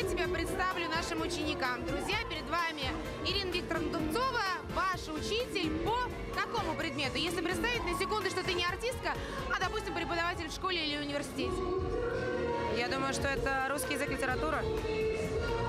я тебя представлю нашим ученикам. Друзья, перед вами Ирина Викторовна Дубцова, ваш учитель по какому предмету? Если представить на секунду, что ты не артистка, а, допустим, преподаватель в школе или университете. Я думаю, что это русский язык, литература.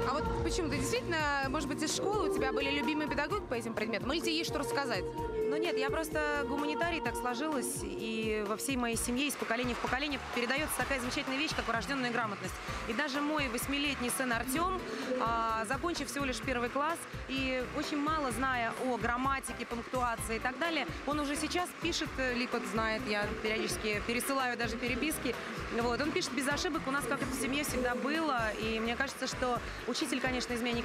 А вот почему? Ты действительно, может быть, из школы у тебя были любимые педагоги по этим предметам? Или тебе есть что рассказать? Но нет, я просто гуманитарий, так сложилось, и во всей моей семье из поколения в поколение передается такая замечательная вещь, как урожденная грамотность. И даже мой восьмилетний сын Артем, а, закончив всего лишь первый класс, и очень мало зная о грамматике, пунктуации и так далее, он уже сейчас пишет, э, Липот знает, я периодически пересылаю даже переписки, вот, он пишет без ошибок, у нас как это в семье всегда было, и мне кажется, что учитель, конечно, из меня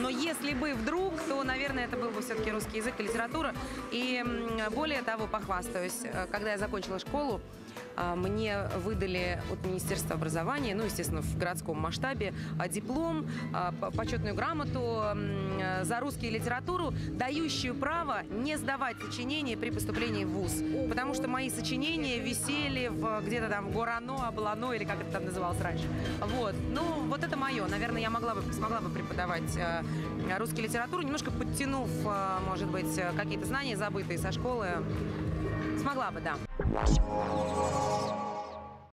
но если бы вдруг, то, наверное, это был бы все-таки русский язык и литература, и более того, похвастаюсь, э, когда я закончила школу, а, мне выдали от Министерства образования, ну, естественно, в городском масштабе, а, диплом, а, почетную грамоту э, за русский литературу, дающую право не сдавать сочинения при поступлении в ВУЗ. Потому что мои сочинения висели в, где-то там в Горано, Облано, или как это там называлось раньше. Вот. Ну, вот это мое. Наверное, я могла бы, смогла бы преподавать э, русский литературу, немножко подтянув, может быть, какие-то знания забытые со школы. Смогла бы, да.